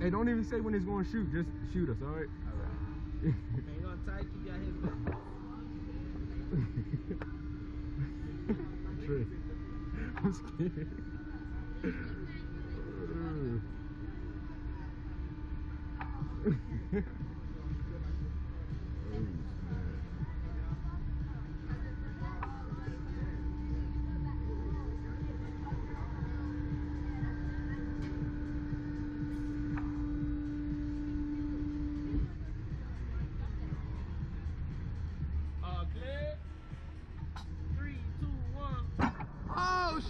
Hey, don't even say when it's going to shoot. Just shoot us, all right? All right. Hang on tight, keep your head back. Tray, I'm scared.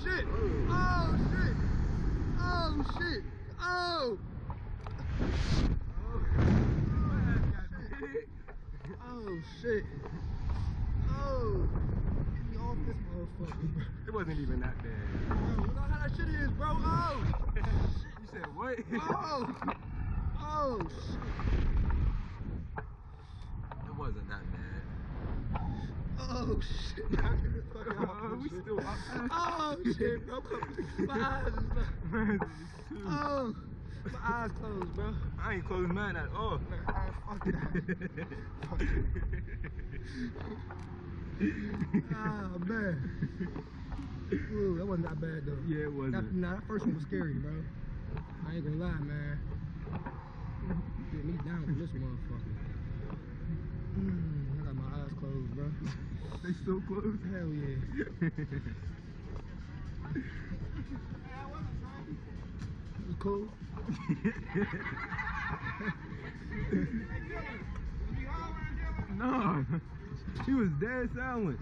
shit! Oh shit! Oh shit! Oh! Oh shit! Oh! Get me off this motherfucker, bro. It wasn't even that bad. Bro, you know how that shit is, bro? Oh! You said what? Oh! Oh shit! It wasn't that bad. Oh shit! I get the fuck out we still up. Oh shit, bro! My eyes is Man. Oh! My eyes closed, bro. I ain't closed mine at all. Man, fuck that. Fuck it. Ah man. Ooh, that wasn't that bad though. yeah, it wasn't. nah, that first one was scary, bro. I ain't gonna lie, man. Get me down with this motherfucker. Mm, I got my eyes closed, bro. They still closed? Hell yeah. It was cool. no. She was dead silent.